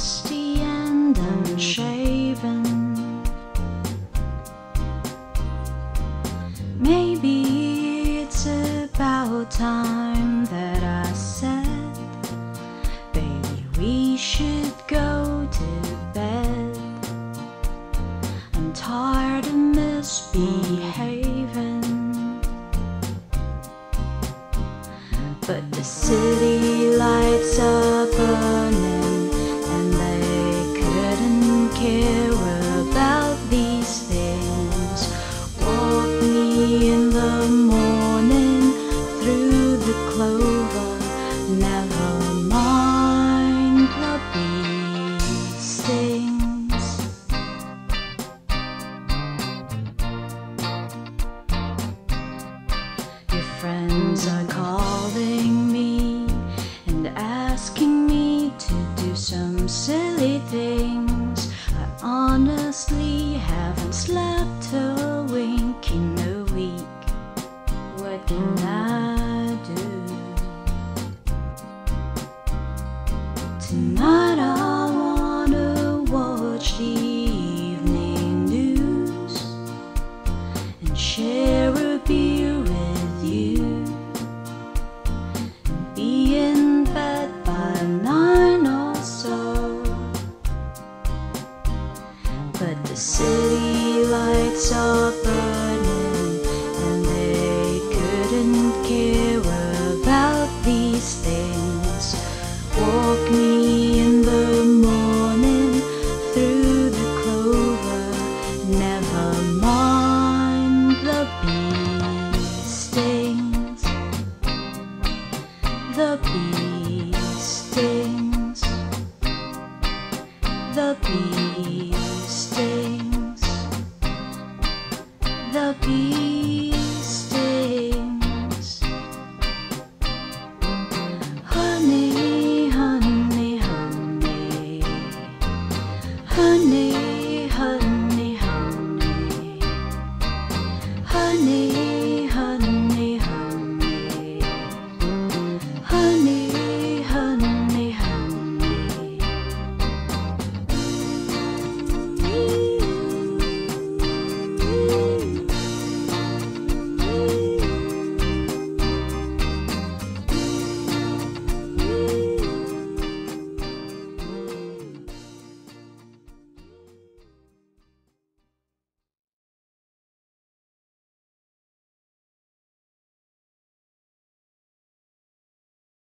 dusty and unshaven. Maybe it's about time that I said, Baby, we should go to bed. I'm tired of misbehaving. But the city lights up a friends are calling me and asking me to do some silly things. I honestly haven't slept a wink in a week. What can I do? Tonight But the city lights are burning. the beat.